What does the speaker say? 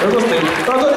大哥大哥